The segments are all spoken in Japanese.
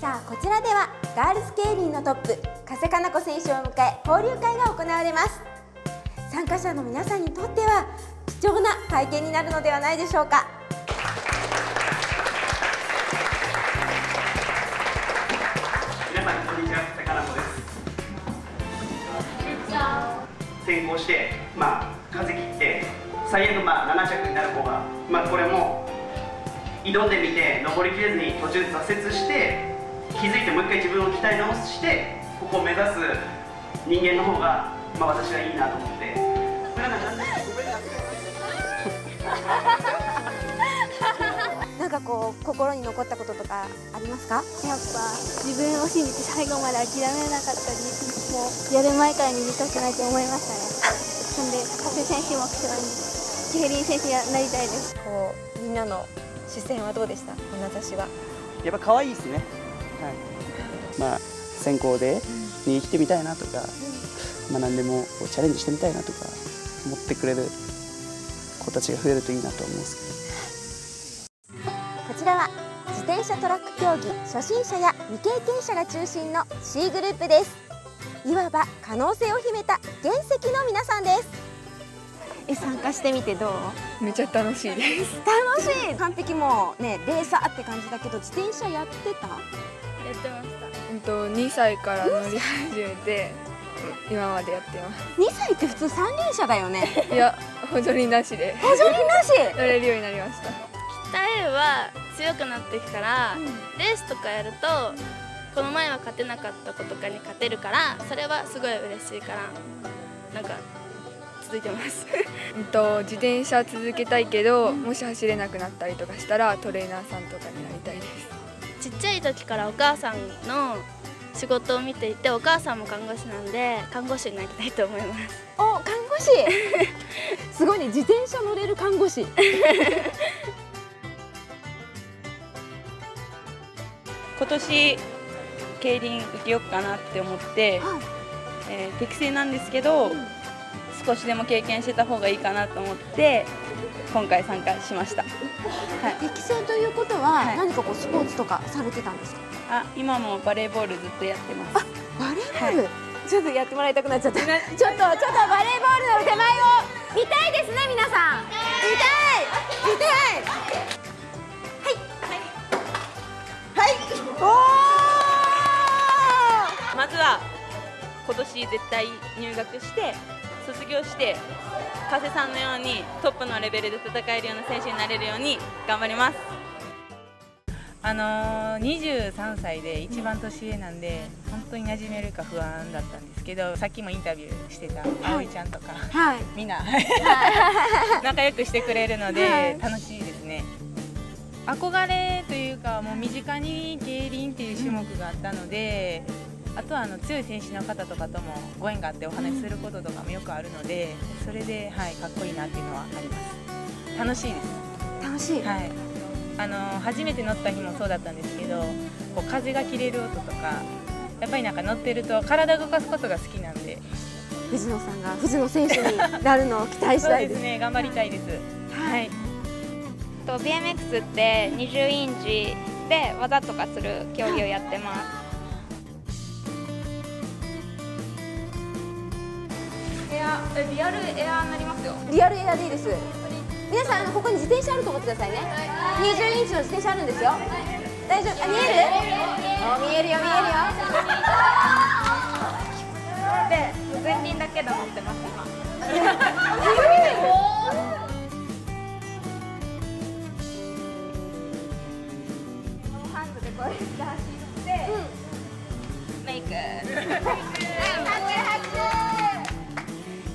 さあこちらではガールスケーリンのトップ加瀬かな子選手を迎え交流会が行われます。参加者の皆さんにとっては貴重な体験になるのではないでしょうか。皆さんこんにちは加瀬かな子です。先行してまあ風切って最悪まあ7着になる方がまあこれも挑んでみて登りきれずに途中挫折して気づいてもう一回自分を鍛え直してここを目指す人間の方がまあ私はいいなと思って。なんか何でなんかこう心に残ったこととかありますか？やっぱ自分を信じて最後まで諦めなかったりもうやる前から逃げたくないと思いましたね。そんで加瀬選手目標に競輪選手になりたいです。こうみんなの視線はどうでした？眼差しは。やっぱ可愛いですね。はいまあ先行で逃げ切ってみたいなとか、まあ何でもこうチャレンジしてみたいなとか思ってくれる子たちが増えるといいなと思うんですこちらは自転車トラック競技初心者や未経験者が中心の C グループです。いわば可能性を秘めた原石の皆さんです。え参加してみてどう？めっちゃ楽しいです。楽しい。完璧もうねレーサーって感じだけど自転車やってた？と2歳から乗り始めて今までやってま2歳って普通三輪車だよね。すいや補助輪なしで。補助輪なし？乗れるようになりました。鍛えは強くなっていくから、レースとかやるとこの前は勝てなかった子とかに勝てるからそれはすごい嬉しいからなんか続いてます。うんと自転車続けたいけどもし走れなくなったりとかしたらトレーナーさんとかになりたいですちっちゃい時からお母さんの仕事を見ていてお母さんも看護師なんで看護師になりたいと思います。お看護師。すごいね自転車乗れる看護師。今年競輪受けようかなって思って、はい。えー適正なんですけど、少しでも経験してた方がいいかなと思って今回参加しました。適正ということは、はい。何かこうスポーツとかされてたんですか？あ今もバレーボールずっとやってます。バレーボール、ちょっとやってもらいたくなっちゃった。ちょっとちょっとバレーボールの手前を見たいですね皆さん。見たい？見たい？はい。はい。はいまずは今年絶対入学して卒業して加瀬さんのようにトップのレベルで戦えるような選手になれるように頑張ります。あのー、23歳で一番年上なんで本当に馴染めるか不安だったんですけどさっきもインタビューしてた葵ちゃんとか、はい。みんな。仲良くしてくれるので楽しいですね。憧れというかもう身近に競輪っていう種目があったので、あとはあの強い選手の方とかともご縁があってお話しすることとかもよくあるのでそれで、はい、かっこいいなっていうのはあります。楽しいです。楽しい、はい、あの初めて乗った日もそうだったんですけどこう風が切れる音とかやっぱりなんか乗ってると体動かすことが好きなんで。藤野さんが藤野選手になるのを期待したいです。すね。頑張りたいです。はい。と BMX って20インチで技とかする競技をやってます。エアリアルエアになりますよ。リアルエアでいいです。皆さんあのここに自転車あると思ってくださいね。20インチの自転車あるんですよ。大丈夫？あ見える？お見えるよ見えるよ。で前輪だけで乗ってます今。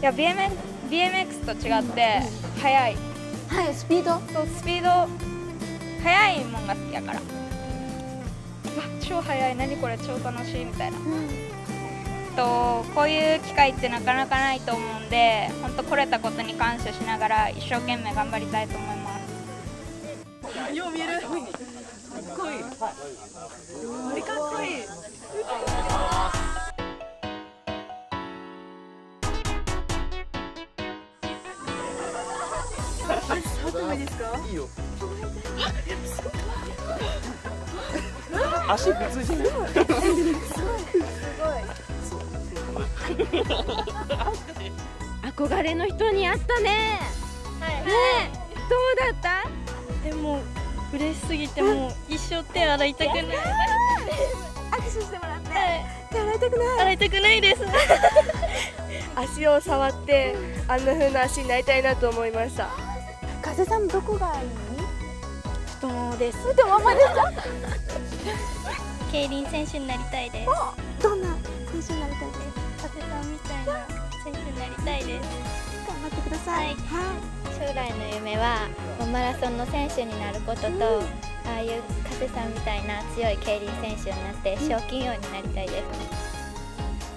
いや BMX, BMX と違って速い。はいスピード？そうスピード速いもんが好きやから。うわ超速い何これ超楽しいみたいな。とこういう機会ってなかなかないと思うんで本当来れたことに感謝しながら一生懸命頑張りたいと思います。よう見えるかっこいいかっこいいもいいですか？いいよ。足普通じゃない。憧れの人に会ったねねどうだったでも嬉しすぎてもう一生手洗い。たくない。握手してもらって手洗い。たくない。洗い。たくない。です足を触ってあんな風な足になりたい。なと思い。ました風さんどこがいい？太ももです太ももですか競輪選手になりたいです。どんな選手になりたいです？風さんみたいな選手になりたいです。頑張ってください、はい、将来の夢はマラソンの選手になることと、うん、ああいう加瀬さんみたいな強い競輪選手になって賞金王になりたいです、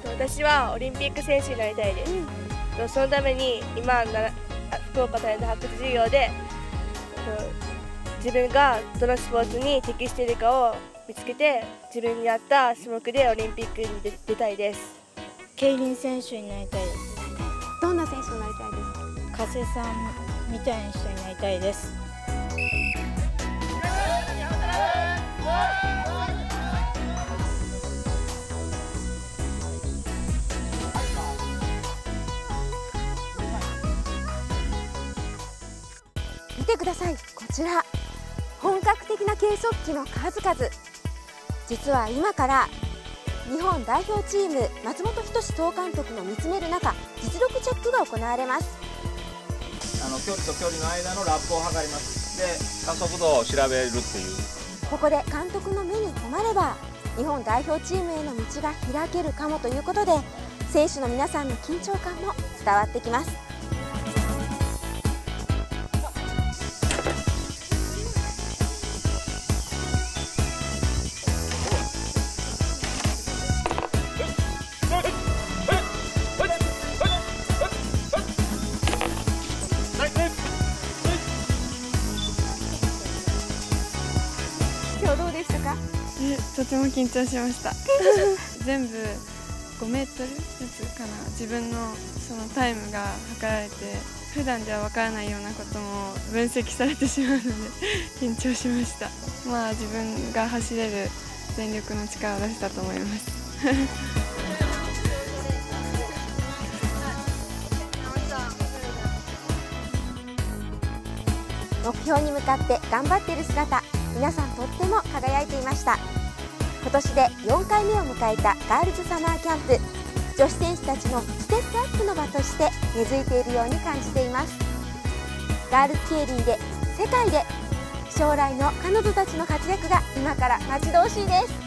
うん、私はオリンピック選手になりたいです、うん、そのために今な福岡タレント発掘事業で自分がどのスポーツに適しているかを見つけて自分に合った種目でオリンピックに出たいです。競輪選手になりたいです。どんな選手になりたいですか？加瀬さんみたいな人になりたいです見てください。こちら。本格的な計測器の数々。実は今から日本代表チーム松本人志総監督の見つめる中実力チェックが行われます。あの距離と距離の間のラップを測ります。で加速度を調べるっていう。ここで監督の目に留まれば日本代表チームへの道が開けるかもということで選手の皆さんの緊張感も伝わってきますとても緊張しました。全部5メートルずつかな。自分のそのタイムが測られて普段ではわからないようなことも分析されてしまうので緊張しました。まあ自分が走れる全力の力を出したと思います。目標に向かって頑張っている姿皆さんとっても輝いていました今年で4回目を迎えたガールズサマーキャンプ。女子選手たちのステップアップの場として根付いているように感じています。ガールズケイリーで世界で将来の彼女たちの活躍が今から待ち遠しいです。